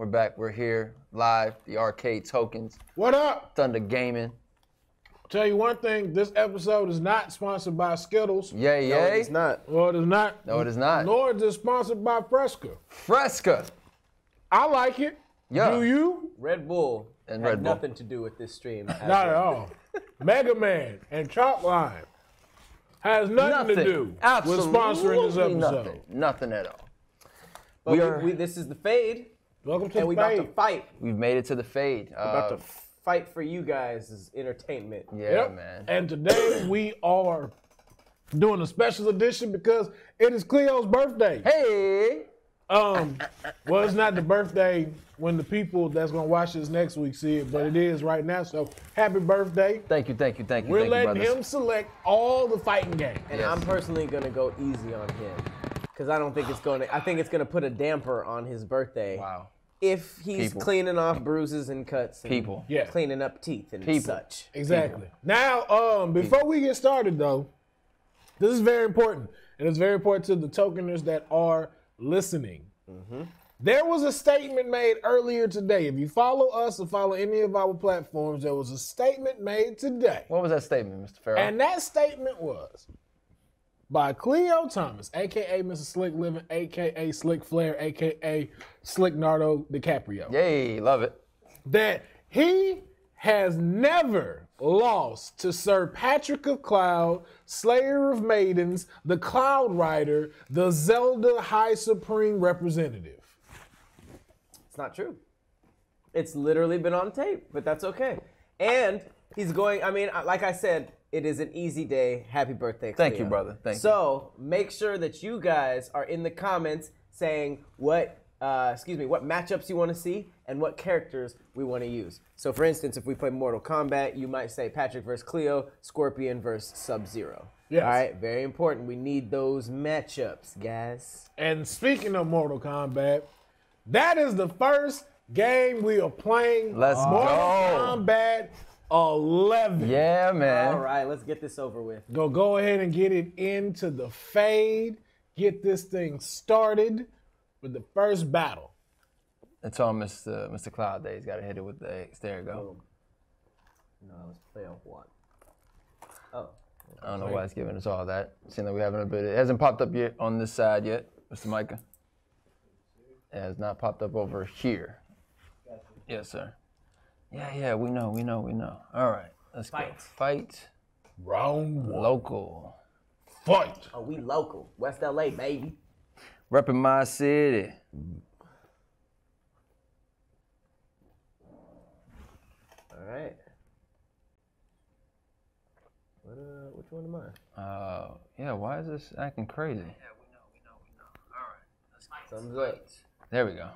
We're back. We're here live. The arcade tokens. What up? Thunder Gaming. Tell you one thing, this episode is not sponsored by Skittles. Yay, No, it's not. Well, it is not. No, it is not. Nor is it sponsored by Fresca. Fresca. I like it. Yeah. Do you? Red Bull And Red Bull. nothing to do with this stream. Not at all. Mega Man and Chalkline has nothing, to do Absolutely with sponsoring this episode. Nothing. Nothing at all. But We we are- we, this is the fade, Welcome to and the we about to fight. We've made it to the fade. about Uh, to fight for you guys' is entertainment. yeah, Yep. man. And today we are doing a special edition because it is Cleo's birthday. Hey. Um, well, it's not the birthday when the people that's gonna watch this next week see it, but it is right now. So happy birthday! Thank you, thank you, thank you. We're thank you, letting brothers. him select all the fighting games. And Yes. I'm personally gonna go easy on him because I don't think it's going to. I think it's gonna put a damper on his birthday Wow. if he's People. cleaning off bruises and cuts. And People. Yeah. Cleaning up teeth and People. such. Exactly. Now, um, before we get started though, this is very important, and it's very important to the tokeners that are listening. Mm-hmm. There was a statement made earlier today. If you follow us or follow any of our platforms, there was a statement made today. What was that statement, Mr. Pharaoh? And that statement was by Cleo Thomas, aka Mr. Slick Living, aka Slick Flair, aka Slick Nardo DiCaprio, Yay, love it. that he has never lost to Sir Patrick of Cloud, Slayer of Maidens, the Cloud Rider, the Zelda High Supreme Representative. It's not true. It's literally been on tape, but that's okay. And he's going. I mean, like I said, it is an easy day. Happy birthday, Thank Cleo. you, brother. Thank you. so make sure that you guys are in the comments saying what, uh, excuse me, what matchups you want to see and what characters we want to use. So, for instance, if we play Mortal Kombat, you might say Patrick versus Cleo, Scorpion versus Sub Zero. Yes. All right, very important. We need those matchups, guys. And speaking of Mortal Kombat, that is the first game we are playing. Let's Mortal go. Kombat 11. Yeah, man. All right, let's get this over with. Go go ahead and get it into the fade. Get this thing started with the first battle. It's on Mr. Mr. Cloud Day. He's got to hit it with the X. There you go. No, let's play on one. Oh. I don't know why it's giving us all that. Seeing that we haven't a bit. It hasn't popped up yet on this side yet, Mr. Micah. It has not popped up over here. Yes, sir. Yeah, yeah, we know, we know, we know. All right, let's Fight. go. Fight Round one. local. Fight. Oh, we local. West LA, baby. Repping my city. All right. What, uh, which one am I? Uh, yeah, why is this acting crazy? Yeah, we know, we know, we know. All right. Thumbs up. There we go.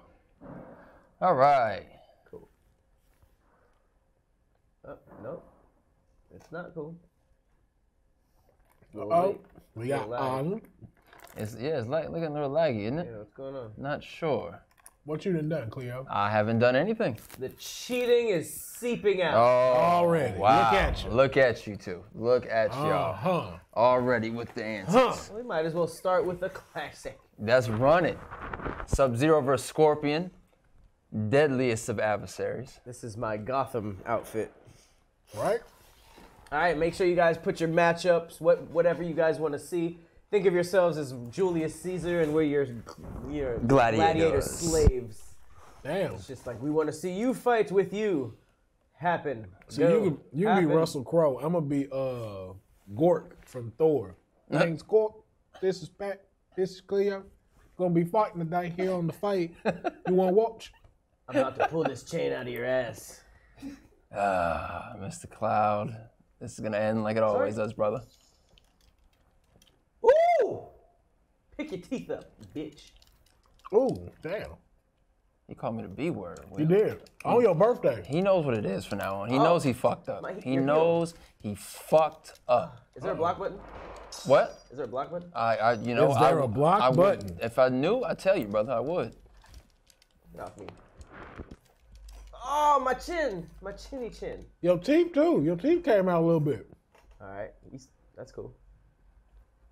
All right. Cool. Oh, nope. It's not cool. Little Oh, we got lag. on. It's yeah, it's like looking a little laggy, isn't it? Yeah, what's going on? Not sure. What you done done, Cleo? I haven't done anything. The cheating is seeping out. Oh, Already. Wow. Look at you. Look at you two. Look at Uh y'all. huh. Already with the answers. Huh. We might as well start with the classic. Let's run it. Sub Zero versus Scorpion. Deadliest of adversaries. This is my Gotham outfit. Right? All right, make sure you guys put your matchups, what whatever you guys want to see. Think of yourselves as Julius Caesar, and we're your your gladiator Gladiators. slaves. Damn. It's just like we want to see you fight with you. Happen. So Go. you can you can be Russell Crowe. I'm gonna be uh Gork from Thor. Name's Gork. This is Pat. This is Cleo. Gonna be fighting today here on the fight. You wanna watch? I'm about to pull this chain out of your ass. Ah, Mr. Cloud. This is gonna end like it always does, brother. Ooh! Pick your teeth up, bitch. Ooh, damn. He called me the B word. You did. On your birthday. He knows what it is from now on. He knows he fucked up. My- He you're knows he fucked up. Is there a block button? What? Is there a block button? I, I you know, Is there I, a block I would- button? If I knew, I'd tell you, brother. I would. Get off me. Oh, my chin. My chinny chin. Your teeth too. Your teeth came out a little bit. All right. he's- That's cool.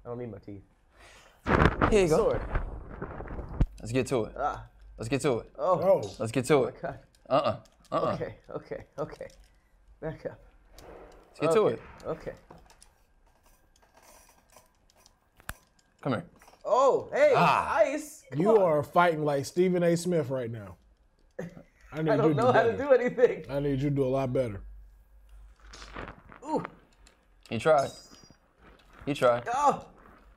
I don't need my teeth. Here you go. Sword. Let's get to it. Ah. Let's get to it. Oh, Oh, Let's get to it. God. Uh uh. Uh uh. Okay, okay, okay. Back up. Let's get to it. Okay. Come here. Oh, hey, Ah. ice. Come you on. are fighting like Stephen A. Smith right now. I need I you don't to know do how to do anything. I need you to do a lot better. Ooh. He tried. He tried. Oh,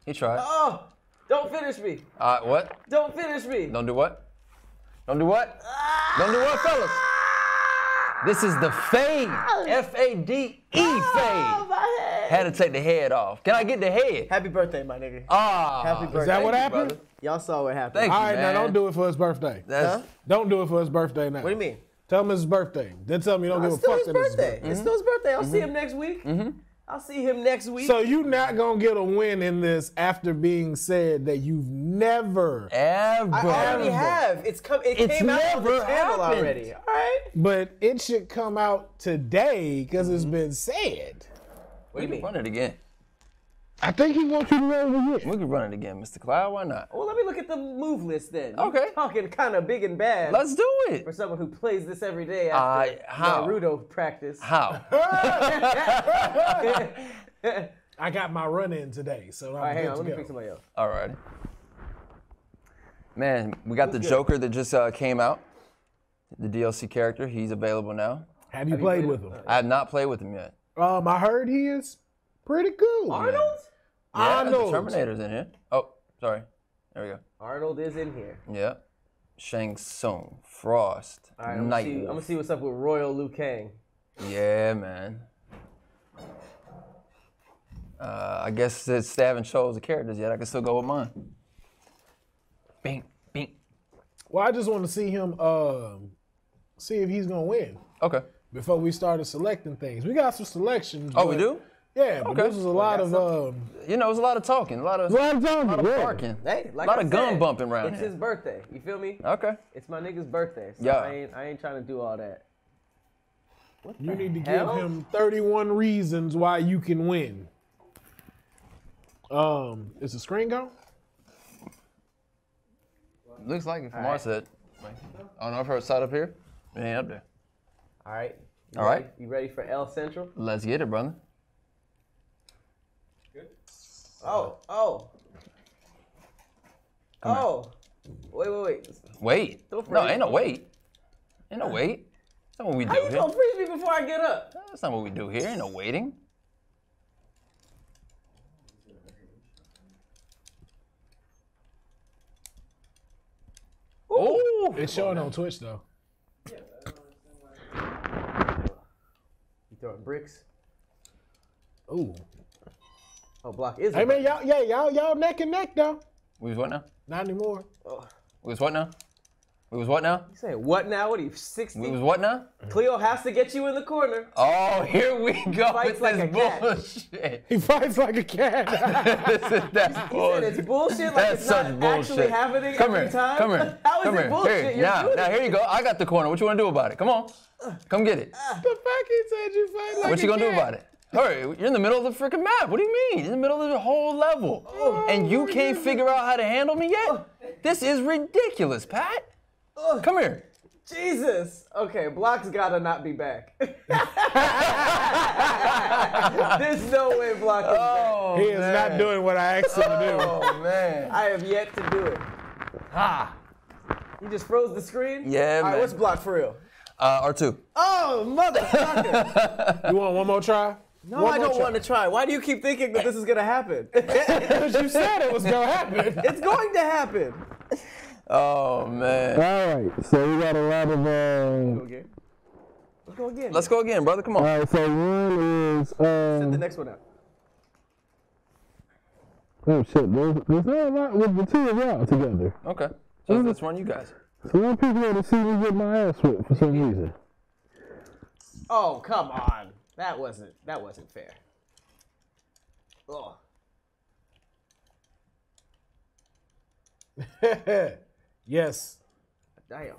He tried. oh. Don't finish me. Uh, what? Don't finish me. Don't do what? Don't do what? Don't do what, fellas? This is the fade. F A D E Oh, fade. my head. Had to take the head off. Can I get the head? Happy birthday, my nigga. Ah. Happy birthday. Is that what Thank happened? brother. Y'all saw what happened. Thank All you, right, man. now don't do it for his birthday. That's, Huh? Don't do it for his birthday now. What do you mean? Tell him it's his birthday. Then tell him you don't It's give a fuck his that it's his birthday. birthday. It's still his birthday. I'll see mm-hmm. him next week. Mm-hmm. I'll see him next week. So you not gonna get a win in this after being said that you've never. Ever. I already have. It's come. It It's came out on the never channel already. All right. But it should come out today because it's mm-hmm. been said. What do you We can run it again. I think he wants you to run it again. We can run it again, Mr. Cloud. Why not? Well, let me look at the move list then. You Okay. Talking kind of big and bad Let's do it. for someone who plays this every day Uh, after how? Naruto practice. How? I got my run in today, so I'm All right, hang good on. to Let me go. pick somebody else. Alrighty. Man, we got the good? Joker that just uh, came out. The DLC character. He's available now. Have you Have you played played with it? him? I have not played with him yet. Um, I heard he is pretty cool. Arnold? Yeah, Arnold. the Terminator's in here. Oh, sorry. There we go. Arnold is in here. Yeah. Shang Tsung, Frost, All right, I'm gonna, see, I'm gonna see what's up with Royal Liu Kang. Yeah, man. Uh, I guess since they haven't chose the characters yet, I can still go with mine. Bing, bing. Well, I just want to see him. Um, see if he's gonna win Okay. Before we started selecting things. We got some selections. Oh, we do? Yeah, but Okay. this was a lot of um. You know, it's a lot of talking, a lot of, A lot of a lot talking. of barking. Hey, like a lot I of gun said, bumping around It's here. his birthday. You feel me? Okay. It's my nigga's birthday. So Yeah. I ain't I ain't trying to do all that. What You the need to hell? give him 31 reasons why you can win. Um, is the screen gone? Looks like it from All our right. set. Oh no, I've heard side up here. It ain't up there. All right. You All ready? right. You ready for L Central? Let's get it, brother. Good. Oh, oh. oh. Wait, wait, wait. Wait. Don't No, ain't no wait. Ain't no wait. That's not what we do How you here. gonna freeze me before I get up? That's not what we do here. Ain't no waiting. Oh, It's showing on Twitch though. You throwing bricks? Ooh. Oh, block is. Hey man, y'all, yeah, y'all, y'all neck and neck though. we was what now? Not anymore. We was what now? We was what now? You saying what now? What are you, 60? We was what now? Cleo has to get you in the corner. Oh, here we go Fights with like this a cat. bullshit. He fights like a cat. this is that's And bullshit. it's bullshit like That's it's not such actually bullshit. happening Come every here, time. come here, How is come it here. bullshit? Here, You're now, doing now here you go. I got the corner. What you want to do about it? Come on, come get it. Uh, uh. the fuck he said you fight like What you gonna do about it? Hurry, you're in the middle of the freaking map. What do you mean? You're in the middle of the whole level. Oh. and you oh, can't figure out how to handle me yet? Oh. This is ridiculous, Pat. Come here. Jesus. Okay, Block's gotta not be back. There's no way Block is back. Oh, He is not doing what I asked him to do. Oh, man. I have yet to do it. Ah. You just froze the screen? Yeah, All right, man. what's Block for real? Uh, R2. Oh, motherfucker. You want one more try? No, I don't want to try. Why do you keep thinking that this is gonna happen? Because you said it was gonna happen. it's going to happen. Oh, man. All right, so we got a lot of. Uh, Okay. Let's go again. Let's go again, brother. Come on. all right, so one is. the Um, next one out. oh shit, there's, there's not a lot with the two of y'all together. Okay. So let's run you guys. So when people want to see me get my ass whipped for some reason. Oh, come on. That wasn't that wasn't fair. Oh. yes. Damn.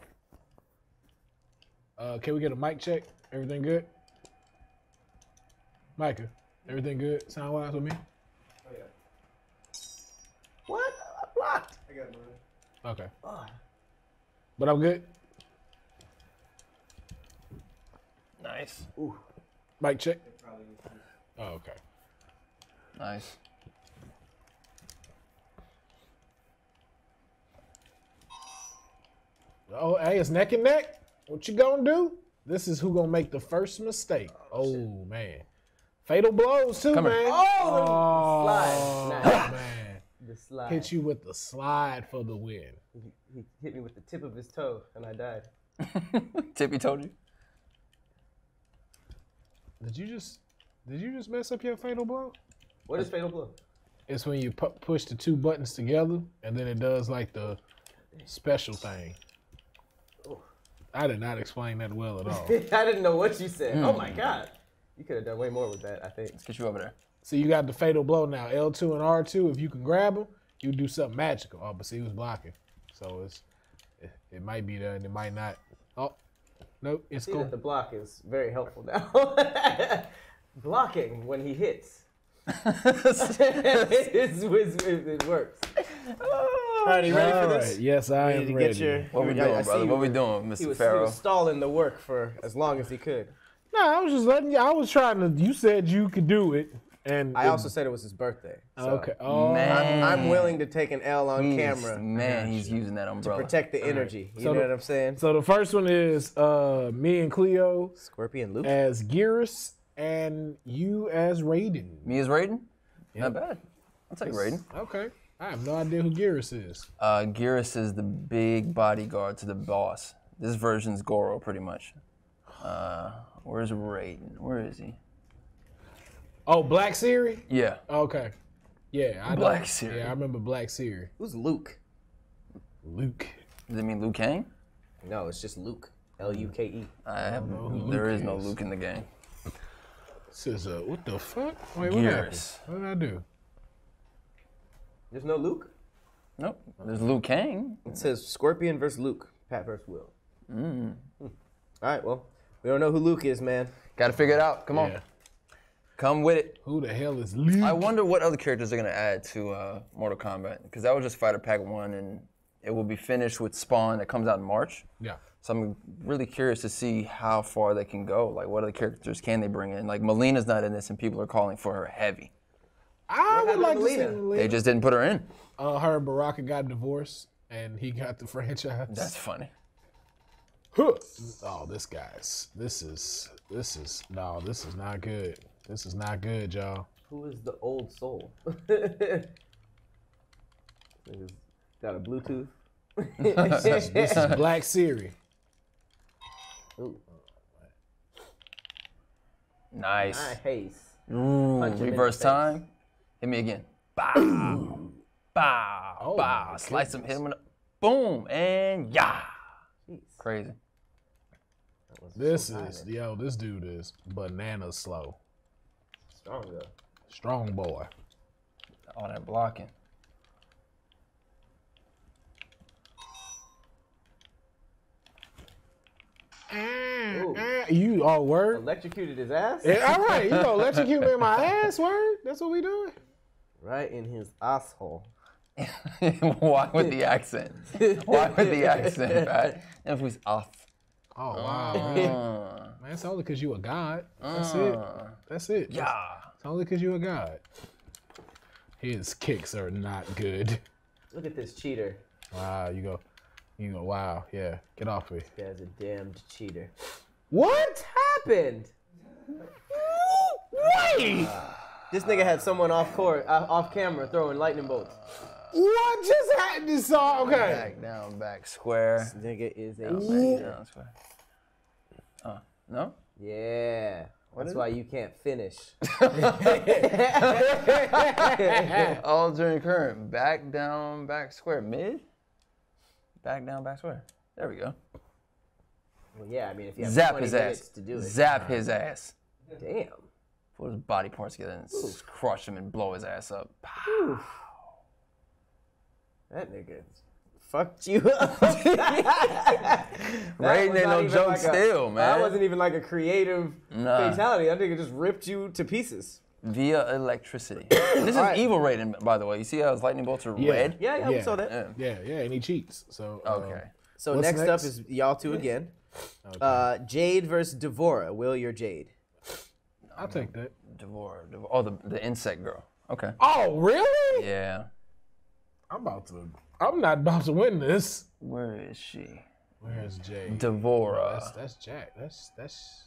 Uh, can we get a mic check? Everything good? Micah, everything good sound wise with me? Oh, yeah. What? I blocked. I got mine. Okay. but I'm good. Nice. Ooh. Mic check. Oh, okay. Nice. Oh, hey, it's neck and neck. What you gonna do? This is who gonna make the first mistake. Oh, oh man, fatal blows too, Come here. man. Oh, oh slide. Nice. man, The slide. hit you with the slide for the win. He hit me with the tip of his toe, and I died. Tippy told you. Did you just did you just mess up your fatal blow? What is fatal blow? It's when you pu- push the two buttons together and then it does like the special thing. I did not explain that well at all. I didn't know what you said. Oh mm. my god. You could have done way more with that, I think. Let's Get you over there. so you got the fatal blow now. L2 and R2, if you can grab them, you do something magical. Oh, but see, he was blocking. So it's it, it might be there and it might not. Oh, nope, it's See cool. that the block is very helpful now. Blocking when he hits. it's, it's, it, it works. Oh. Alright, you ready for this? right, yes, I Ready am to ready. get your. What we doing, I see brother? you What we were- doing, He Mr. was, he Pharaoh? was stalling the work for as long as he could. No, I was just letting you. I was trying to. You said you could do it, and I it- also said it was his birthday. So okay. Oh, Man. I'm, I'm willing to take an L on He's- camera Man, he's using that umbrella. To protect the energy. You So know the- what I'm saying? So the first one is uh, me and Cleo Scorpion Luke. as Geras and you as Raiden. Me as Raiden? Not bad. I'll take Raiden. Okay. I have no idea who Geras is. Uh, Geras is the big bodyguard to the boss. This version's Goro, pretty much. Uh, where's Raiden? Where is he? Oh, Black Siri? Yeah. Okay. Yeah, I know. Black Siri. Yeah, I remember Black Siri. Who's Luke? Luke. Does it mean Luke Kang? No, it's just Luke. L U K E. I have. who There Luke is no. Luke in the game. Says, uh, what the fuck? Wait, what happened? What did I do? There's no Luke. Nope. There's Liu Kang. It says Scorpion versus Luke. Pat versus Will. Mm. All right. Well, we don't know who Luke is, man. Got to figure it out. Come on. Yeah. Come with it. Who the hell is Luke? I wonder what other characters they're gonna add to uh, Mortal Kombat because that was just Fighter Pack One, and it will be finished with Spawn that comes out in March. yeah. So I'm really curious to see how far they can go. Like, what other characters can they bring in? Like, Melina's not in this, and people are calling for her heavy. I would like to to see Lena? They just didn't put her in. uh, her and Baraka got divorced, and he got the franchise. That's funny. Huh. Oh, this guy's. This is. This is. No, this is not good. This is not good, y'all. Who is the old soul? Nigga's Got a Bluetooth. This is Black Siri. Ooh, Nice. nice. Ooh, Punch him reverse face. time. Hit me again. Bow. Bow. Oh bow. Slice him, hit him. in the- Boom. And yeah. Jeez. Crazy. This so is yo. This dude is banana slow. strong though. Strong boy. All that blocking. Ooh. Eh, You all word. Electrocuted his ass. Yeah, all right, you gonna electrocute me in my ass, word? That's what we doing? Right in his asshole. Why with the accent? Why with the accent, right? If we off. Oh wow, man. Uh, Man, it's only cause you a god. That's it. uh, That's it. yeah. It's only cause you a god. His kicks are not good. Look at this cheater. Wow, you go, you go. Wow, yeah. Get off me. This guy's a damned cheater. What? Happened. Wait! This nigga had someone off court, uh, off camera, throwing lightning bolts. What just happened? This song, okay. Back down, back square. This nigga is a Down, cheater. back down, square. Uh, no? Yeah. That's why you can't finish. Alternate current. Back down, back square. Mid? Back down, back square. There we go. Well, yeah, I mean, if you have Zap 20 his minutes ass. to do it. Zap his ass. Damn. Put his body parts together and s- crush him and blow his ass up. That nigga fucked you up. Raiden ain't no joke still, man. That wasn't even like a creative Nah. fatality. That nigga just ripped you to pieces. Via electricity. this is Alright. evil Raiden, by the way. You see how his lightning bolts are Yeah. red? Yeah, yeah, we Yeah. saw that. Yeah. Yeah, yeah, and he cheats. So uh, Okay. So What's next, up next? is y'all two again. Uh, Jade versus D'Vorah. Will you're Jade? I'll take that. Devore, Devore. Oh, the, the insect girl. Okay. Oh, really? Yeah. I'm about to. I'm not about to win this. Where is she? Where's Jay? D'Vorah. That's that's Jack. That's that's.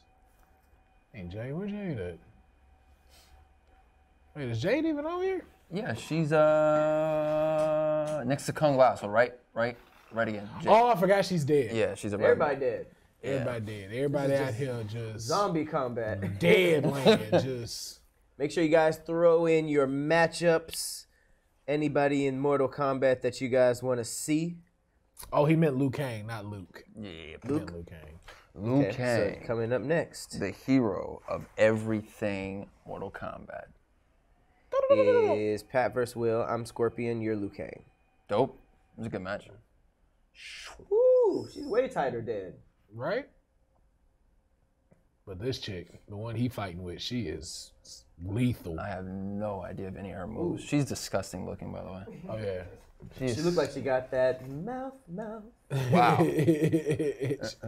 Ain't Jay? Where Jade at? Wait, is Jade even on here? Yeah, she's uh next to Kung Lao. So right, right, right again. Jade. Oh, I forgot she's dead. Yeah, she's a Everybody did. Everybody dead. Everybody out here just Zombie combat. dead land. just Make sure you guys throw in your matchups. Anybody in Mortal Kombat that you guys want to see? oh, he meant Liu Kang, not Luke. Yeah, Luke. meant Liu Kang. Liu Okay, Kang, so coming up next the hero of everything Mortal Kombat. is Pat versus Will. I'm Scorpion. You're Liu Kang. Dope. It was a good match. Ooh, she's way tighter dead. Right? But this chick, the one he fighting with, she is lethal. I have no idea of any of her moves. She's disgusting looking, by the way. Oh yeah. She's, She looked like she got that mouth, mouth. wow. Uh, uh,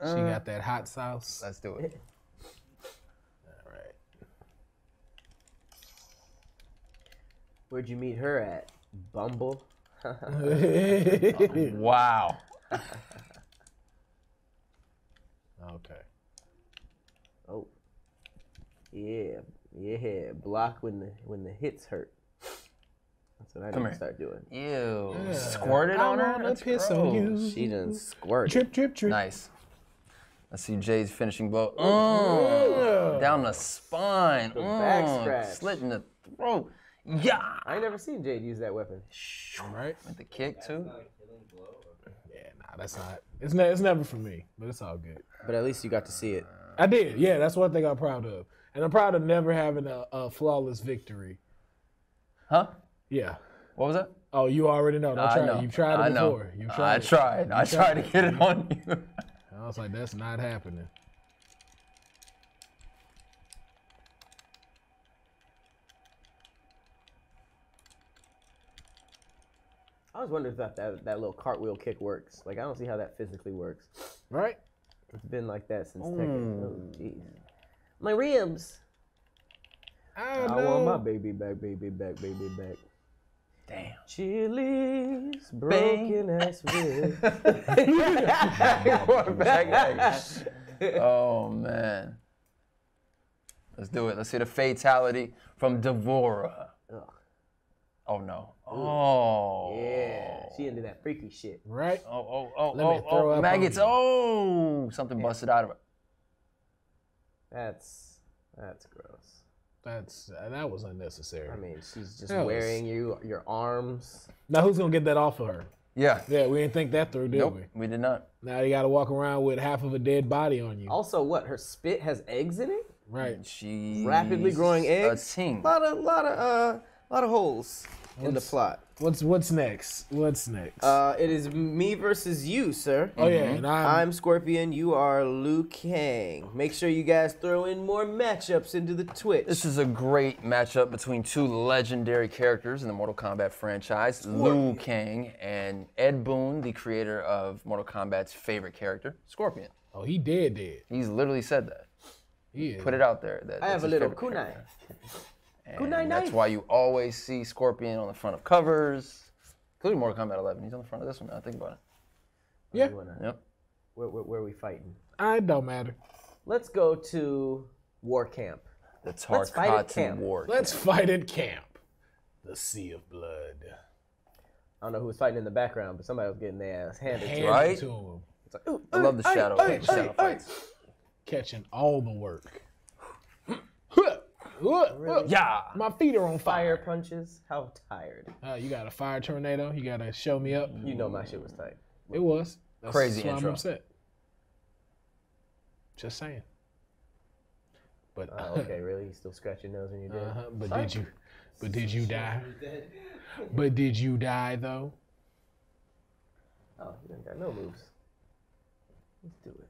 uh, she got that hot sauce. Let's do it. All right. Where'd you meet her at? Bumble. Wow. Okay. Oh, yeah, yeah. Block when the when the hits hurt. That's what I Come need to start doing. Ew. Squirted I on her? wanna That's piss on you. She done squirted. Trip, trip, trip. Nice. Let's see Jay's finishing blow. Mm. Yeah. Down the spine. The back Mm. scratch. Slit in the throat. Yeah. I ain't never seen Jade use that weapon. Right? With the kick, too. That's not. It's ne- It's never for me, but it's all good. But at least you got to see it. I did. Yeah, that's one thing I'm proud of, and I'm proud of never having a, a flawless victory. Huh? Yeah. What was that? Oh, you already know. Don't I try know. it. You've tried it I know. before. You've I tried it. tried. I tried to get it on you. I was like, that's not happening. I was wondering if that, that that little cartwheel kick works. Like I don't see how that physically works. Right? It's been like that since mm. Tekken. Oh jeez. My ribs. I I want my baby back, baby back, baby back. Damn. Chili's broken ass ribs. oh man. Let's do it. Let's see the fatality from D'Vorah. Ugh. Oh no. Oh. Yeah, she into that freaky shit. Right? Oh, oh, oh, Let me oh, throw oh, up on maggots. you. Oh, something busted out of it. That's that's gross. That's uh, that was unnecessary. I mean, she's just That was- wearing you your arms. now who's gonna get that off of her? Yeah. Yeah, we didn't think that through, did Nope. we? We did not. Now you got to walk around with half of a dead body on you. Also, what her spit has eggs in it? Right. She Rapidly growing eggs. A ting. lot of lot of uh lot of holes in the plot. What's what's next? What's next? Uh, it is me versus you, sir. oh yeah, and I'm, I'm Scorpion. You are Liu Kang. Make sure you guys throw in more matchups into the Twitch. This is a great matchup between two legendary characters in the Mortal Kombat franchise, Liu Kang and Ed Boon, the creator of Mortal Kombat's favorite character, Scorpion. oh he did, did. He's literally said that. He is. Put it out there. That I have a little favorite kunai. character. And That's why you always see Scorpion on the front of covers, including Mortal Kombat 11. He's on the front of this one now. Think about it. yeah, wanna- Yep. Where, where, where are we fighting? I don't matter. Let's go to War Camp. The Let's fight at Tarkatan camp. War. Let's fight at camp. The Sea of Blood. I don't know who was fighting in the background, but somebody was getting their ass handed to Hand them. Right? to him. It's like, ooh, I love the ay, shadow, ay, the shadow ay, ay. fights. Catching all the work. Yeah. My feet are on Fire fire. punches. How tired. Uh, you got a fire tornado. You got to show me up. You know my shit was tight. It was. That's Crazy why intro. I'm upset. Just saying. But Oh, okay, really? You still scratch your nose when you did? uh-huh, but did you? But did you die? But did you die though? Oh, you ain't got no moves. Let's do it.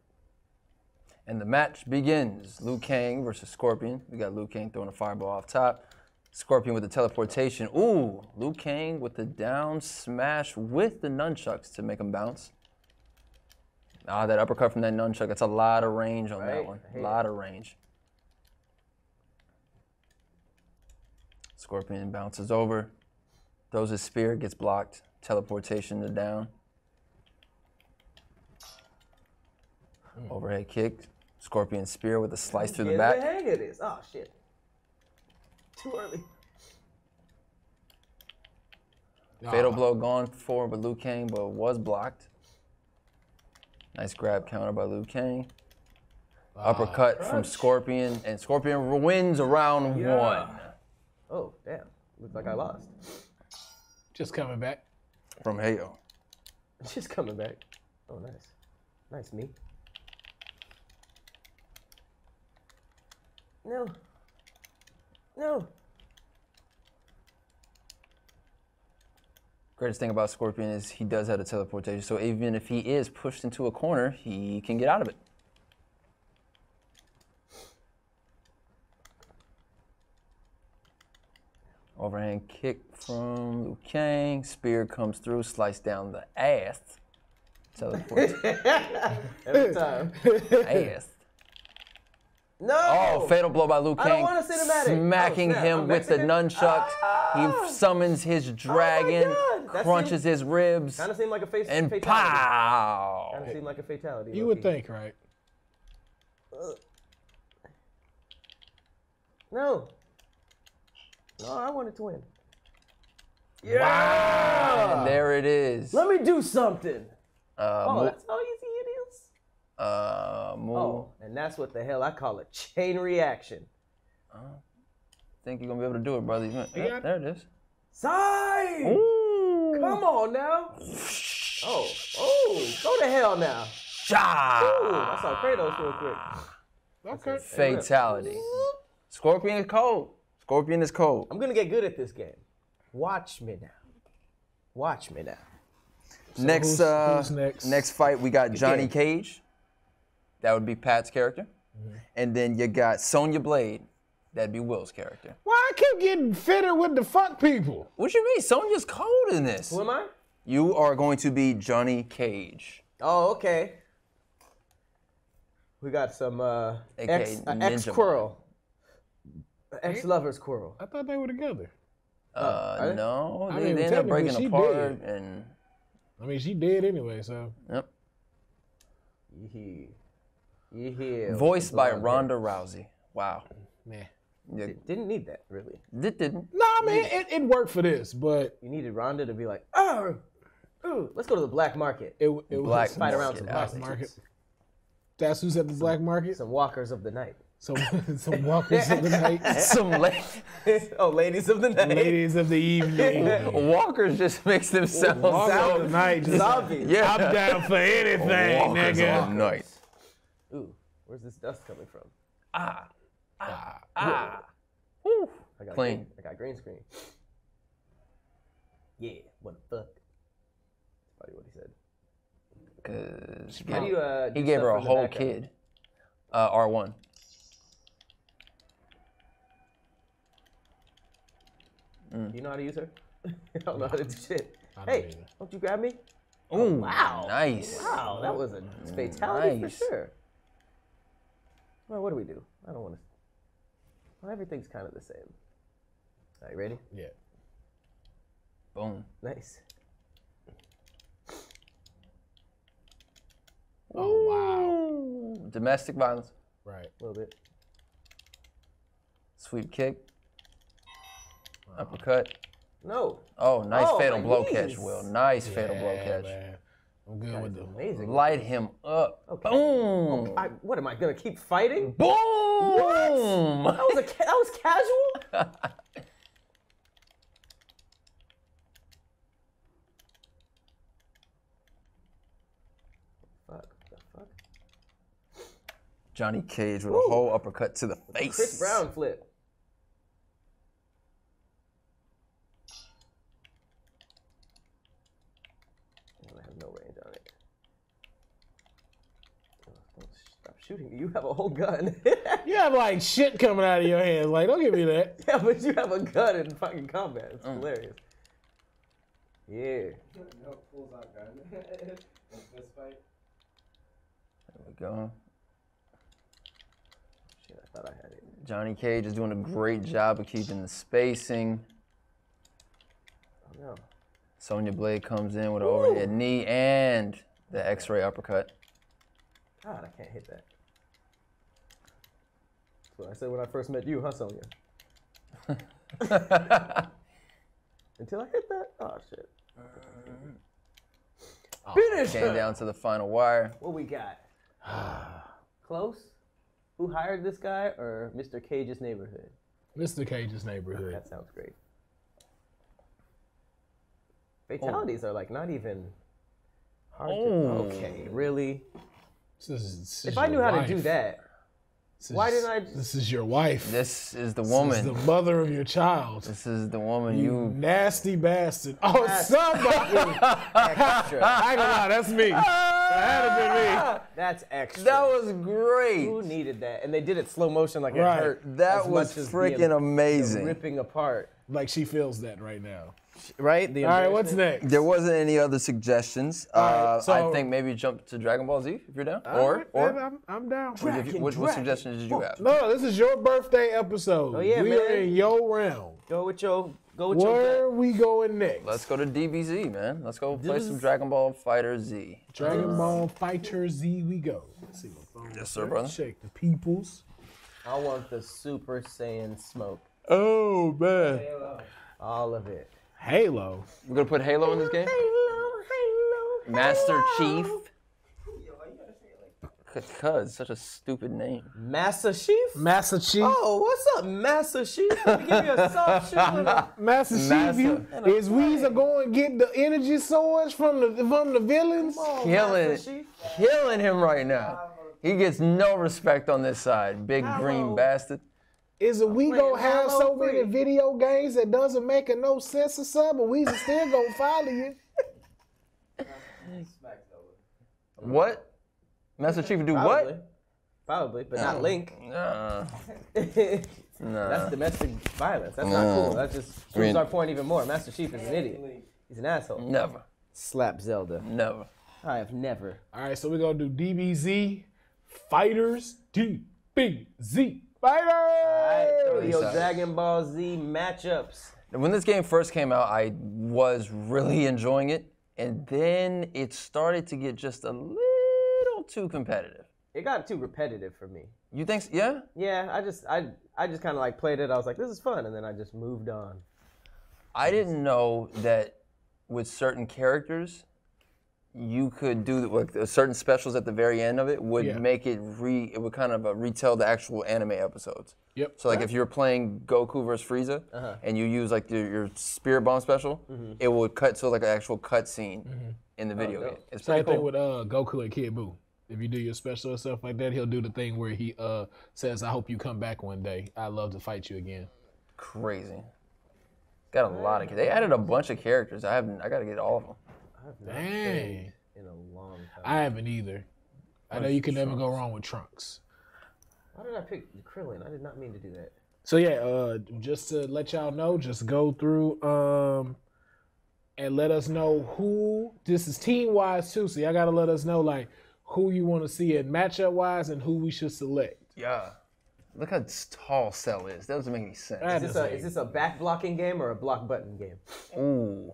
And the match begins. Liu Kang versus Scorpion. We got Liu Kang throwing a fireball off top. Scorpion with the teleportation. Ooh, Liu Kang with the down smash with the nunchucks to make him bounce. Ah, that uppercut from that nunchuck. That's a lot of range on that one. A lot of range. Scorpion bounces over, throws his spear, gets blocked. Teleportation to down. Overhead kick. Scorpion spear with a slice through the Get back. the hang of this. Oh shit. Too early. Fatal blow gone for by Liu Kang, but was blocked. Nice grab counter by Liu Kang. Uppercut from Scorpion, and Scorpion wins round Yeah. one Oh damn. Looks like I lost. Just coming back. from Hayo. Just coming back. Oh nice. Nice me. No. No. Greatest thing about Scorpion is he does have a teleportation, so even if he is pushed into a corner, he can get out of it. Overhand kick from Liu Kang. Spear comes through, slice down the ass. Teleport Every time. ass. No. Oh, fatal blow by Liu I don't Kang. want a cinematic. Smacking Oh, him I'm with the Mexican? nunchuck. Ah! He summons his dragon, God. That crunches seems- his ribs, Kind of seemed like a face and fatality. pow! Kind of seemed like a fatality. You would think, right? No. No, I wanted to win. Yeah. And there it is. Let me do something. Uh, Oh, mo- that's how easy it is. Uh, move. Oh, and that's what the hell I call a chain reaction. Think you're gonna be able to do it, brother? You might- there it is. Sign! Ooh. Come on now. Oh, oh, go to hell now. Ooh, I saw Kratos real quick. Okay. Fatality. Scorpion is cold. Scorpion is cold. I'm gonna get good at this game. Watch me now. Watch me now. next, who's- uh, who's next? next fight, we got Johnny. Cage. That would be Pat's character. Mm-hmm. And then you got Sonya Blade. That'd be Will's character. Why I keep getting fitted with the fuck people? What you mean? Sonya's cold in this. Who am I? You are going to be Johnny Cage. Oh, okay. We got some uh, ex uh, ex Ninja squirrel, ex lover squirrel. I thought they were together. Uh, are they? no, I they, mean, they end up breaking apart, did. and I mean, she did anyway, so yep. Yee Yee Voiced by Ronda Rousey. Wow. Man. Yeah, Didn't need that really. it didn't. No, I mean it, it worked for this, but You needed Ronda to be like, oh, oh ooh, let's go to the black market. it it Black was Fight around market some out. prostitutes. market. That's who's at the black market. Some walkers of the night. Some some walkers of the night, Some la- oh, ladies of the night. ladies of the evening. walkers just makes themselves sound Walkers of the night. Just, Zombies. Yeah. I'm down for anything, Walkers nigga. of the night. Ooh, where's this dust coming from? Ah. Ah. Ah. Woo. I got Clean. Green, I got green screen. Yeah, what the fuck? That's probably what he said. Cause How do you, uh, he gave her a from the whole background? kid. Uh, R1. Do you know how to use her? I don't know how to do shit. don't Hey, either. don't you grab me? Ooh, wow. Nice. Wow, that was a fatality Nice. for sure. Well, what do we do? I don't want to. Well, everything's kind of the same. All right, ready? Yeah. Boom. Nice. Oh wow. Domestic violence. Right. A little bit. Sweep kick. Uppercut. No. Oh, nice Oh, fatal blow knees. catch, Will. Nice fatal blow catch. man. I'm good with the. Amazing. Light him up. Okay. Boom. I, what am I gonna keep fighting? Boom. What? That was a ca- that was casual. fuck. The fuck. Johnny Cage with Woo. a whole uppercut to the face. Chris Brown flip. I have no range on it. Oh, Don't stop shooting. You have a whole gun. You have like shit coming out of your hands. Like, don't give me that. yeah, but you have a gun in fucking combat. It's Mm. hilarious. Yeah. There we go. Shit, I thought I had it. Johnny Cage is doing a great job of keeping the spacing. Oh no. Sonya Blade comes in with an overhead knee and the X-ray uppercut. God, I can't hit that. That's what I said when I first met you, huh, Sonya? Until I hit that. Oh shit. Oh, Finish Came her. down to the final wire. What we got? Close. Who hired this guy or Mr. Cage's neighborhood? Mr. Cage's neighborhood. That sounds great. Fatalities oh. are like not even hard to. Oh. Okay, really? This is, this is If I your knew how to wife. do that, This is- why didn't I- This is your wife. This, This is the woman. This is the mother of your child. This is the woman You you. nasty bastard. Oh, That's- somebody. extra. I ain't gonna lie, that's me. That had to been me. That's extra. That was great. Who needed that? And they did it slow motion like it hurt. That as was much freaking the- the amazing. ripping apart. Like she feels that right now. Right? The All right, what's next? There wasn't any other suggestions. right, uh, so- I think maybe jump to Dragon Ball Z if you're down. All or right, or I'm, I'm down. if you- what, what suggestions did you have? No, this is your birthday episode. Oh, yeah, we man. are in your realm. Go with your go with your Where gut. we going next? Let's go to DBZ, man. Let's go play This some Dragon Ball Fighter Z. Dragon Ball Fighter Z. We go. Let's see what phone. Yes, sir, brother. Shake the peoples. I want the Super Saiyan smoke. Oh man. All of it. Halo. We're gonna put Halo in this game. Halo, Halo. Master Chief. Cause such a stupid name. Master Chief? Master Chief. Oh, what's up, Master Chief? Let me give you a soft shoe. Master Chief, Master. you, is Weezer going to get the energy swords from the from the villains? Killing Master it. Chief. Killing him right now. He gets no respect on this side. Big green bastard. Is it we gonna have Halo so many video games that doesn't make a no sense or something, but Weezer still gonna follow you? What? Master Chief would do Probably. what? Probably, but not Link. Uh, That's domestic violence. That's not cool. That just proves mean- our point even more. Master Chief is an idiot. He's an asshole. Never. Slap Zelda. Never. I have never. All right, so we're gonna do DBZ Fighters DBZ Fighters. Yo, Sorry. Dragon Ball Z matchups. When this game first came out, I was really enjoying it, and then it started to get just a little too competitive. It got too repetitive for me. You think? s- Yeah. Yeah, I just I I just kind of like played it. I was like, this is fun, and then I just moved on. I didn't know that with certain characters, you could do like certain specials at the very end of it would Yeah. make it re. It would kind of uh, retell the actual anime episodes. Yep. So like if you're playing Goku versus Frieza Uh-huh. and you use like your, your Spirit Bomb special, Mm-hmm. it would cut to like an actual cut scene in the video dope. game. It's Same pretty thing with uh, Goku and Kid Buu. If you do your special and stuff like that, he'll do the thing where he uh, says, "I hope you come back one day. I'd love to fight you again." Crazy. Got a lot of. They added a bunch of characters. I haven't. I gotta get all of them. I've not Dang. in a long time. I haven't either. I know you can never go wrong with Trunks. Why did I pick the Krillin? I did not mean to do that. So yeah, uh, just to let y'all know, just go through um, and let us know who. This is team wise too, so y'all gotta let us know like who you want to see in matchup wise and who we should select. Yeah. Look how tall Cell is. That doesn't make any sense. That Is this a is this a back blocking game or a block button game? Ooh.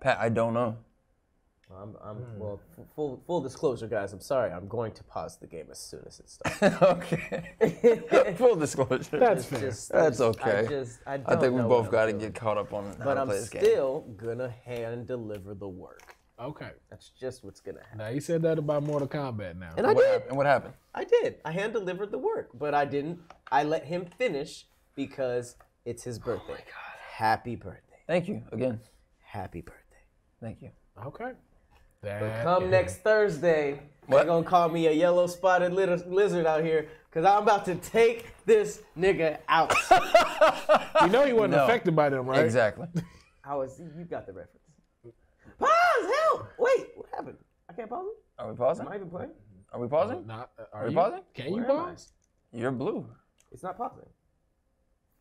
Pat, I don't know. I'm, I'm Hmm. well. Full full disclosure, guys. I'm sorry. I'm going to pause the game as soon as it starts. okay. Full disclosure. That's fair. just- That's okay. I okay. just I, I don't think we know both got to get caught up on how But to I'm play this game. still gonna hand deliver the work. Okay. That's just what's gonna happen. Now you said that about Mortal Kombat now. And I What did. happened? And what happened? I did. I hand delivered the work, but I didn't. I let him finish because it's his Oh birthday. Happy birthday. Thank you again. Happy birthday. Thank you. Okay. That Come is- next Thursday. What? They're gonna call me a yellow spotted lit- lizard out here because I'm about to take this nigga out. You know he wasn't No. affected by them, right? Exactly. I was. You got the reference. Pause. Help. Wait. What happened? I can't pause it. Are we pausing? Am I even playing? Are we pausing? Not, uh, are we you pausing? Can you Where am pause? You're blue. It's not pausing.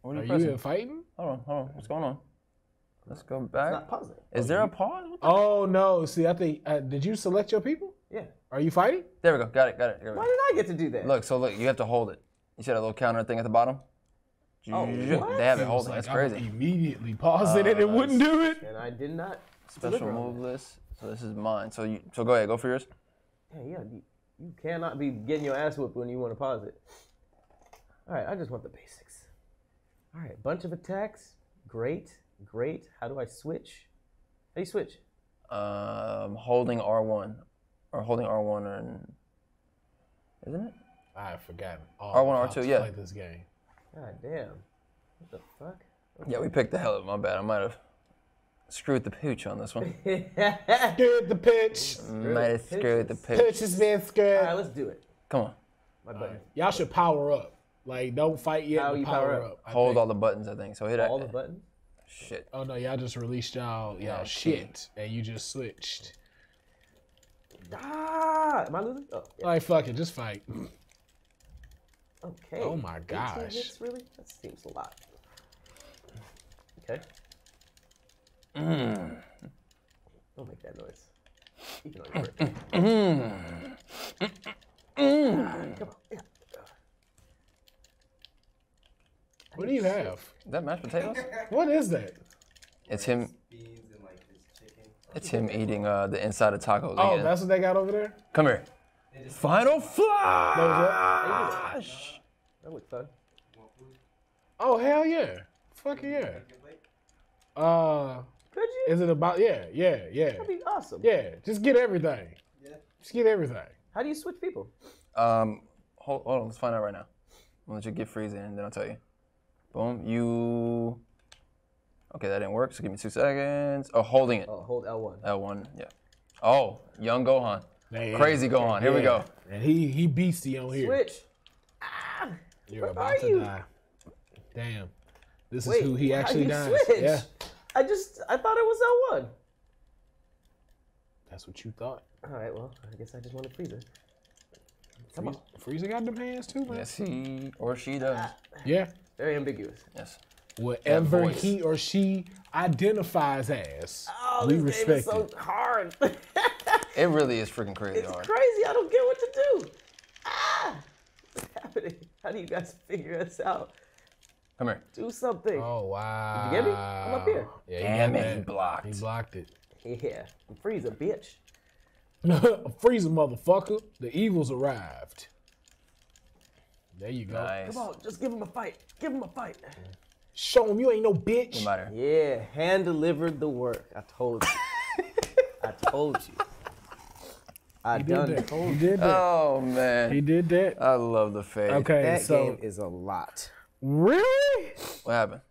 What are Are you you fighting? Hold on, hold on. What's going on? Let's go It's back. not pausing. Is there a pause? What the- Oh no! See, I think uh, did you select your people? Yeah. Are you fighting? There we go. Got it. Got it. Here we Why go. did I get to do that? Look, so look, you have to hold it. You see that little counter thing at the bottom? Oh, what? They have it It was holding. like, That's I would crazy. Immediately pause it and it wouldn't do it. and I did not. Special deliver on move list. So this is mine. So you. So go ahead. Go for yours. Hey, yeah, you, you cannot be getting your ass whooped when you want to pause it. All right, I just want the basics. All right, bunch of attacks. Great, great. How do I switch? How do you switch? Um, holding R1 or holding R1 and isn't it? I forgot. forgotten. all R1, R2, to yeah. Play this game. God damn. What the fuck? Yeah, we picked the hell up. My bad. I might have screwed the pooch on this one. Good the pitch. might have screwed the Pitch pooch. has been All scared. right, let's do it. Come on. My button. Y'all should power up. Like, don't fight yet. How you power, power up. up? Hold think. all the buttons. I think so. Hit All that. the buttons. Shit. Oh no, y'all just released y'all y'all Yeah, shit, and you just switched. Ah, am I losing? Oh, yeah. Like fuck it, just fight. Okay. Oh my gosh. hits, really? That seems a lot. Okay. Mm. Don't make that noise. Even on your birthday. Mm. Come on. Yeah. What do you have? Is that mashed potatoes? What is that? It's him. beans and like this chicken. It's him eating uh, the inside of tacos. Oh, again. that's what they got over there. Come here. Final That flash. That looks fun. Oh hell yeah, Fuck yeah. Uh, Could you? is it about? Yeah, yeah, yeah, That'd be awesome. yeah. Just get everything. Yeah. Just get everything. How do you switch people? Um, hold, hold on. Let's find out right now. I'll let you get freezing, and then I'll tell you. Boom. You. Okay, that didn't work. So give me two seconds. Oh, holding it. Oh, hold L1. L1. Yeah. Oh, young Gohan. Man, Crazy Gohan. Here we go. And he he beastie on here. Switch. Ah. You're Where about are to you? die. Damn. This Wait, is who he actually you dies. switch? Yeah, I just, I thought it was L1. that's what you thought. All right, well, I guess I just wanted Frieza. Come on. Frieza got them hands too, man. Yes, he or she does. Ah. Yeah. Very ambiguous. Yes. Whatever he or she identifies as, Oh, we this game is so it. hard. It really is freaking crazy it's hard. crazy. I don't get what to do. Ah, what's happening? How do you guys figure this out? Come here. Do something. Oh wow. Did you get me? I'm up here. Yeah, Damn got it, he that. blocked. He blocked it. Yeah, I'm Frieza, bitch. Freeze motherfucker. The evils arrived. There you go. Nice. Come on, just give him a fight. Give him a fight. Show him you ain't no bitch. No matter. Yeah, hand delivered the work. I told you. I told you. I He done did that. told He did that. Oh man. He did that. I love the fade. Okay, That so game is a lot. really, What happened?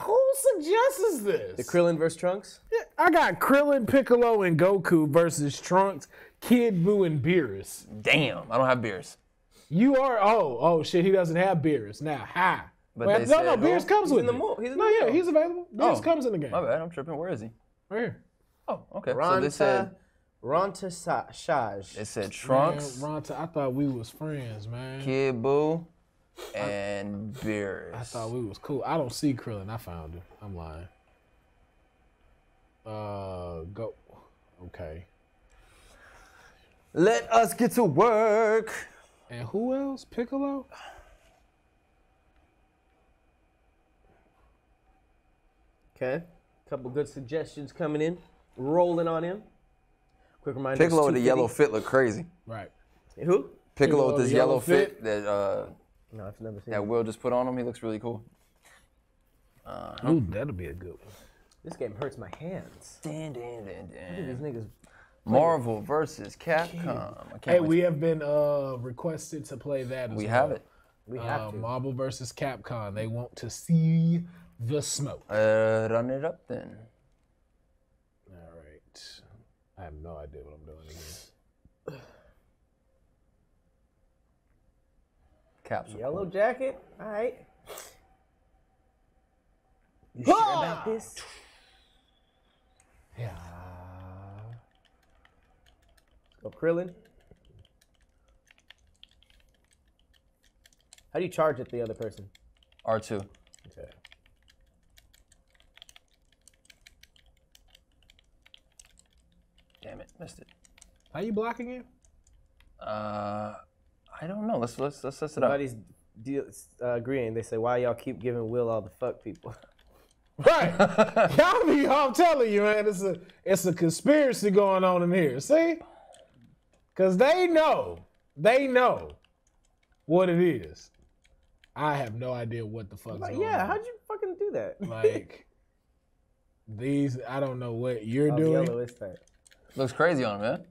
who suggests this? The Krillin versus Trunks? I got Krillin, Piccolo, and Goku versus Trunks, Kid Buu, and Beerus. Damn. I don't have Beerus. You are oh oh shit. He doesn't have Beerus now. Ha. But Wait, they no, no, said- Beerus comes He's with in the mo- he's in no, the yeah, mo- he's available. Beerus Oh. comes in the game. My bad. I'm tripping. Where is he? Right here. Oh, okay. So they Ronta, said Ronta Sa- Shaj. they said Trunks, Man, Ronta, I thought we was friends, man. Kid Buu, and Beerus. I thought we was cool. I don't see Krillin. I found him. I'm lying. Uh, go. Okay. Let us get to work. And who else? Piccolo. Okay. Couple good suggestions coming in. Rolling on in. Quick reminder. Piccolo it's with the yellow fit look crazy. Right. Who? Piccolo with this yellow, yellow fit, fit. that uh No, I've never seen that it. Will just put on him. He looks really cool. Ooh, that'll be a good one. This game hurts my hands. Dan, dan, dan, dan. These niggas. Marvel versus Capcom. I Hey, we to- have been uh requested to play that. As we well. have it. We have Uh, to. Marvel versus Capcom. They want to see the smoke. Uh, run it up then. All right. I have no idea what I'm doing again. Capsule. Yellow jacket. All right. You sure about this? Yeah. Go Krillin. How do you charge at the other person? R2. Okay. Damn it, missed it. How you block again? Uh, I don't know. Let's let's let's test it out. Buddies deal, uh, agreeing. They say, why y'all keep giving Will all the fuck people? Right. Y'all be, I'm telling you, man, it's a it's a conspiracy going on in here. See? Cause they know, they know what it is. I have no idea what the fuck's Like, going yeah, on. how'd you fucking do that? like these I don't know what you're Oh, doing. yellow is tight. Looks crazy on him, man.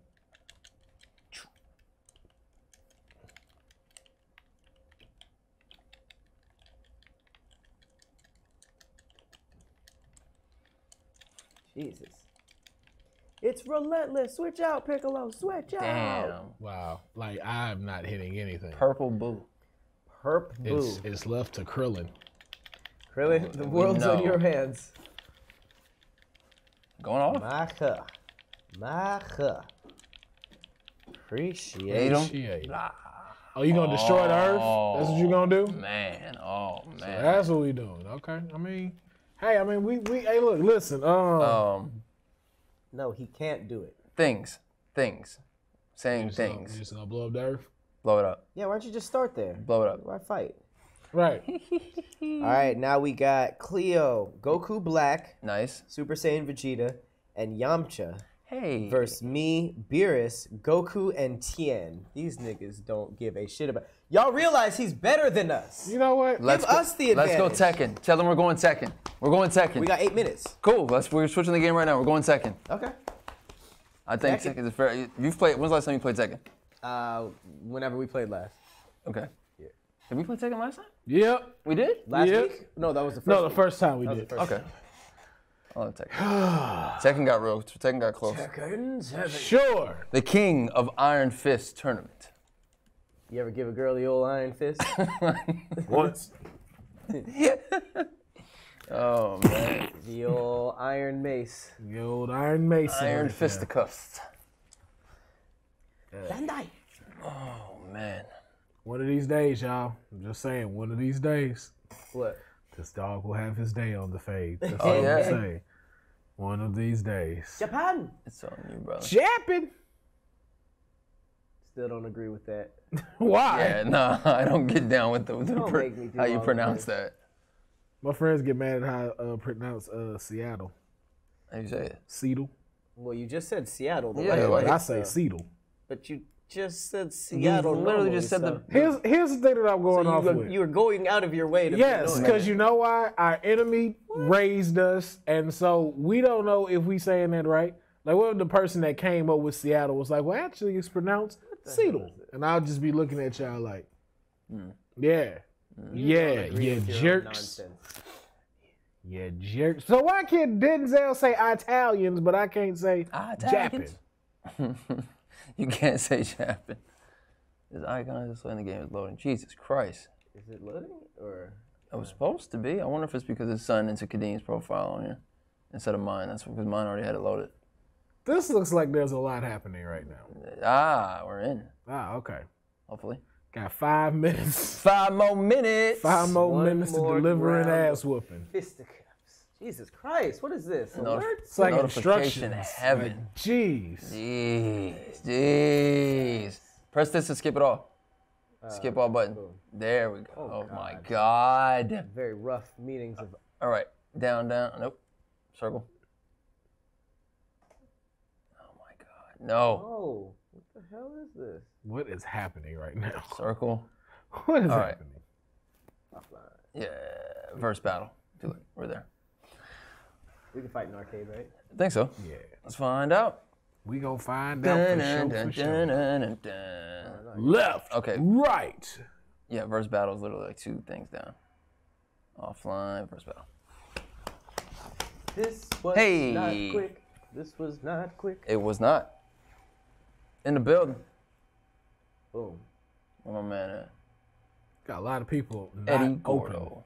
Jesus. It's relentless. Switch out, Piccolo. Switch out. Damn. Wow. Like I'm not hitting anything. Purple boo. Perp boo. It's it's left to Krillin. Krillin, the world's know. in your hands. Going off. Macha. Macha. Appreciate Hate 'em? Appreciate. Oh, you gonna destroy the earth? That's what you gonna do? Man, oh man. That's what we doing. Okay. I mean, hey, I mean, we we hey, look, listen. Um, um, No, he can't do it. things, things, saying so, things. you just gonna blow up the earth, Blow it up. Yeah, why don't you just start there? Blow it up. Why fight? right? All right, now we got Cleo, Goku Black, Nice. Super Saiyan Vegeta, and Yamcha Hey. versus me, Beerus, Goku, and Tien. These niggas don't give a shit about. Y'all realize he's better than us. You know what? Let's Give go, us the advantage. Let's go Tekken. Tell them we're going Tekken. We're going Tekken. We got eight minutes. cool. Let's we're switching the game right now. We're going Tekken. Okay. I think Tekken. Tekken is fair. You've played. When's the last time you played Tekken? Uh, whenever we played last. Okay. Yeah. Did we play Tekken last time? Yep. We did. Last Yep. week? No, that was the first. No, the week. first time we That did. Okay. first Okay. I love Tekken. Tekken got real. Tekken got close. Sure. The King of Iron Fist tournament. You ever give a girl the old iron fist? Once. Oh man. the old iron mace. The old Iron mace. Iron right there. fisticuffs. Bandai. Oh man. One of these days, y'all. I'm just saying, one of these days, What? This dog will have his day on the fade. That's Oh, all yeah. I'm saying. One of these days. Japan. It's on you, brother. Japping. Still don't agree with that. Why? Yeah, no, I don't get down with the, the Don't pr- make me do how you pronounce this. that. My friends get mad at how I uh, pronounce uh, Seattle. How you say it? Seattle. Well, you just said Seattle. The Yeah, way like- I say Seattle. But you just said You Seattle. literally just said so- the. Here's here's the thing that I'm going So off you, with. you were going out of your way to. Yes, because you know why? Our enemy raised us, and so we don't know if we saying that right. Like, what if the person that came up with Seattle was like, well, actually, it's pronounced Seattle. And I'll just be looking at y'all like, hmm. yeah, hmm. yeah, agree yeah, with your jerks. nonsense. Yeah, jerks. So why can't Denzel say Italians, but I can't say Japan? Italians. you can't say Japan. This icon is in the game is loading. Jesus Christ. Is it loading or? It was supposed to be. I wonder if it's because it's signed into Kadeem's profile on here instead of mine. That's because mine already had it loaded. This looks like there's a lot happening right now. Ah, we're in. Ah, okay. Hopefully. Got five minutes. Five more minutes. Five more One minutes to more deliver an ass whooping. Fisticuffs. Jesus Christ! What is this? Notif- Alert? It's like Notification heaven. Like, Jeez. Jeez, jeez. Press this to skip it all. skip uh, all button. There we go. Oh, oh my God. Very rough meetings of. All right. Down, down. Nope. Circle. Oh my God. No. Oh, what the hell is this? What is happening right now? Circle. What is All right. happening? Yeah. Verse battle. Do it. We're there. We can fight in arcade, right? I think so. Yeah. Let's find out. We gonna find out for sure, for sure. Left. Okay. Right. Yeah, verse battle is literally like two things down. Offline, verse battle. This was Hey. not quick. This was not quick. It was not. In the building. Boom. Where my man at? Got a lot of people not Eddie open.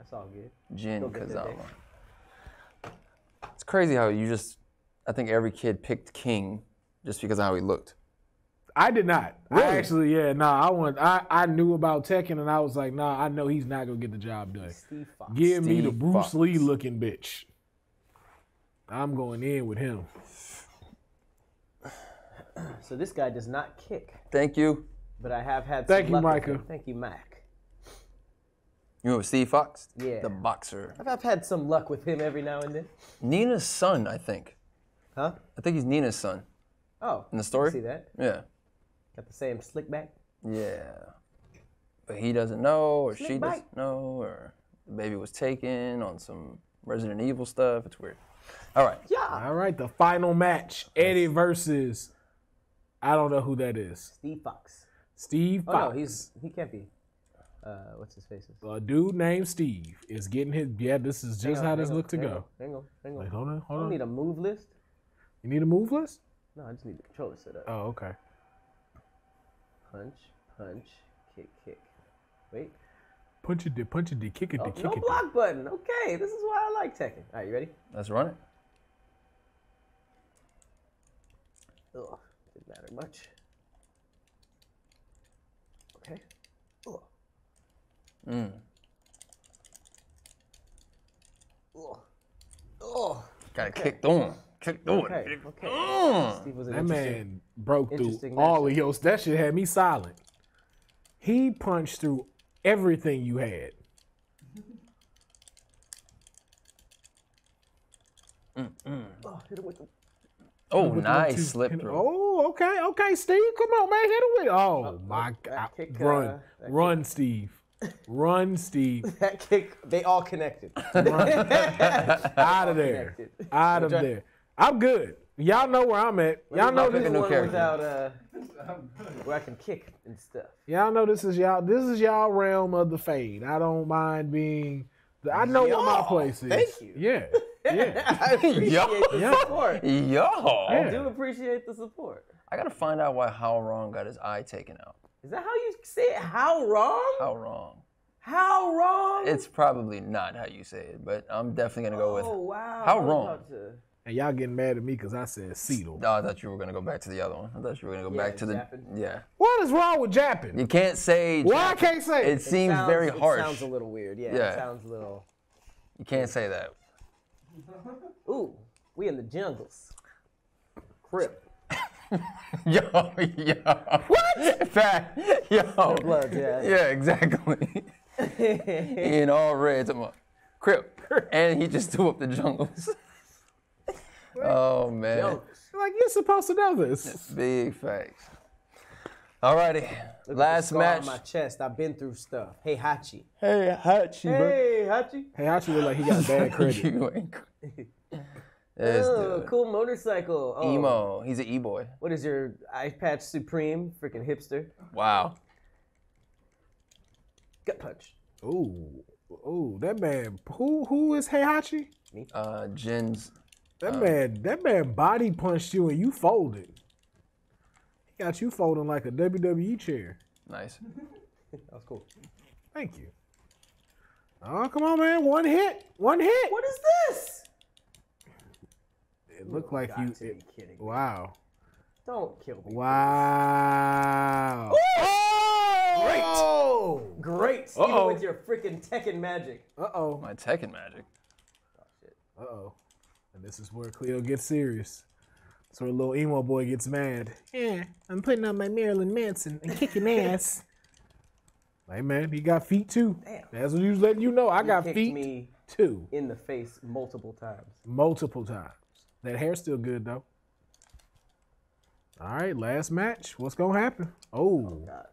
Gordo. That's all good. Jin Go get that Kazama. It's crazy how you just, I think every kid picked King just because of how he looked. I did not. Really? I actually, yeah, no, I want. I, I knew about Tekken, and I was like, nah, I know he's not gonna get the job done. Steve Fox. Give me the Bruce Fox. Lee looking bitch. I'm going in with him. So this guy does not kick, Thank you. but I have had. Thank some you, luck with Micah. him. Thank you, Mac. You know Steve Fox? Yeah. The boxer. I've, I've had some luck with him every now and then. Nina's son, I think. Huh? I think he's Nina's son Oh. in the story. See that? Yeah. Got the same slick back. Yeah. But he doesn't know, or she Slick doesn't know, or the baby was taken on some Resident Evil stuff. It's weird. All right. Yeah. All right, the final match: Eddie versus. I don't know who that is. Steve Fox. Steve oh, Fox. Oh Fox. no, he's he can't be. Uh, what's his face? a dude named Steve is getting his. Yeah, this is just how this look to hang go. On, hang on, hang on. Wait, hold on, I hold don't on. need a move list. You need a move list? No, I just need the controller set up. Oh, okay. Punch, punch, kick, kick. Wait. Punch it, punch it, kick it, Oh, kick no it. block button. Okay, this is why I like Tekken. All right, you ready? Let's run it. Ugh, didn't matter much. Okay. Ugh. Mm. Ugh. Ugh. Got to kick through him. Kick through Okay. it. Okay. Mm. Steve was an That man broke through all matchup. of yours. That shit had me silent. He punched through everything you had. Oh, hit him with the. Oh, With the one, two, nice slip through. Oh, okay, okay, Steve. Come on, man. Hit him with it. Oh, my God. kick, run. uh, that Run, Steve. Run, Steve. That kick, they all connected. Out of there. Connected. Out of there. I'm good. Y'all know where I'm at. Y'all know Pick a this. one character. without uh, where I can kick and stuff. Y'all know this is y'all. This is y'all realm of the fade. I don't mind being. I know what my Y'all. place is. Thank you. Yeah. Yeah. I appreciate the Yeah. support. Yo. I do appreciate the support. I got to find out why How Wrong got his eye taken out. Is that how you say it? How wrong? How Wrong. How wrong? It's probably not how you say it, but I'm definitely going to go with. Oh wow. How wrong? to- And y'all getting mad at me because I said Cedo. Oh, I thought you were gonna go back to the other one. I thought you were gonna go Yeah, back to the Japan. yeah. What is wrong with Japping? You can't say. Why I can't say It it? seems sounds- very it harsh. sounds a little weird. Yeah, Yeah. It sounds a little. You can't say that. Ooh, we in the jungles. Crip. Yo, yo. What? Fact. Yo. Blood, yeah. Yeah, exactly. in all red. talking about Crip. And he just threw up the jungles. oh man. Jungles. Like you're supposed to know this. Big facts. Alrighty. Look at the Last scar match. On my chest. I've been through stuff. Heihachi. Hey, Hachi, Hey Hachi. Heihachi actually look like he got bad credit. you ain't. Cr- This Oh, dude. cool motorcycle. Oh, Emo. He's an e-boy. What is your eye patch supreme? Freaking hipster. Wow. Gut punch. Ooh, ooh, that man. Who who is Heihachi? Uh, Jin's. That man. That man body punched you and you folded. He got you folding like a WWE chair. Nice. That was cool. Thank you. Oh, come on, man. One hit. One hit. What is this? It looked like you. Got it- kidding. me. wow. Don't kill me. Wow. Oh! Great. Even Uh-oh. with your freaking Tekken magic. Uh oh. My Tekken magic. Uh oh. And this is where Cleo gets serious. That's where little emo boy gets mad. Yeah, I'm putting on my Marilyn Manson and kicking ass. Hey man, he got feet too. Damn. That's what he was letting you know. I got Kicked feet me too, in the face multiple times. multiple times. That hair's still good though. All right, last match. What's gonna happen? Oh, oh God.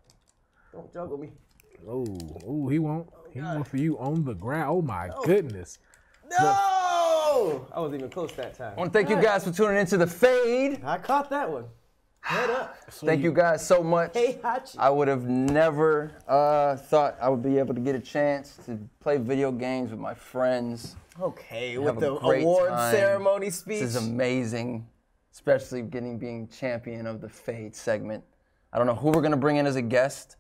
Don't juggle me. oh, oh, he won't. Oh, he God. won't for you on the ground. Oh my goodness. No! I wasn't even close that time. I want to thank you guys for tuning into the fade. I caught that one. Head up. Thank you guys so much. Hey, Hachi. I would have never uh, thought I would be able to get a chance to play video games with my friends. Okay, with the award time. ceremony speech. This is amazing, especially getting being champion of the fade segment. I don't know who we're gonna bring in as a guest.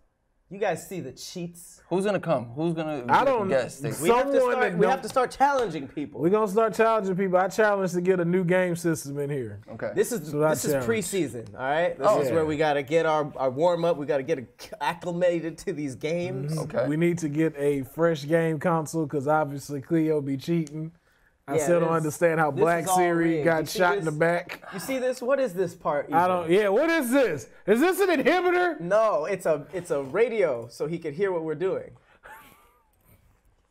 You guys see the cheats? Who's gonna come? Who's gonna be I a don't- guest? We Someone have to start. We have to start challenging people. We're gonna start challenging people. I challenge to get a new game system in here. Okay. This is So this is that's preseason, all right. This Oh. is Yeah. where we got to get our, our warm up. We got to get acclimated to these games. Mm-hmm. okay. We need to get a fresh game console because obviously Cleo be cheating. I Yeah, still don't understand how Black Siri got see shot in the back. You see this? What is this part? I don't. Yeah, what is this? Is this an inhibitor? No, it's a it's a radio, so he could hear what we're doing.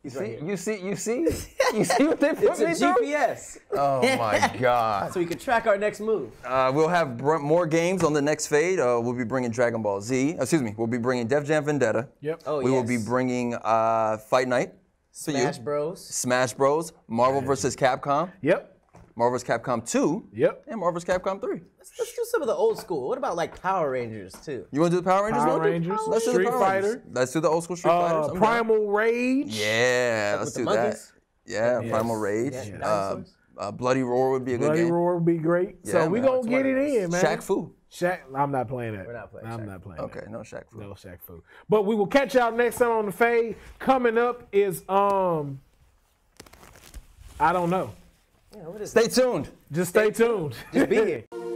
He's right See, here. you see, you see, you see what they put It's a me through? GPS, Oh my God. so he can track our next move. Uh, we'll have br- more games on the next fade. Uh, we'll be bringing Dragon Ball Z. Excuse me. We'll be bringing Def Jam Vendetta. Yep. Oh we will be bringing uh, Fight Night. Smash Bros. Smash Bros. Marvel vs. Capcom. Yep. Marvel vs. Capcom 2. Yep. And Marvel vs. Capcom 3. Let's, let's do some of the old school. What about like Power Rangers too? You want to do the Power Rangers? Power You wanna do- Rangers, Let's do the Street Power Rangers. Fighter. Let's do the old school Street Fighters. Uh, I'm down. Primal Rage. Yeah, let's do that. Yeah, Primal Rage. Yeah, Uh, uh, Bloody Roar would be a good Bloody game. Bloody Roar would be great. so we man. gonna get it in, man. Shaq Fu. Shaq. I'm not playing that. We're not playing I'm Shaq not playing. Okay, that. no Shaq food. No Shaq food. But we will catch y'all next time on the fade. Coming up is um. I don't know. Yeah, what is Stay tuned. Just stay tuned. Just be here.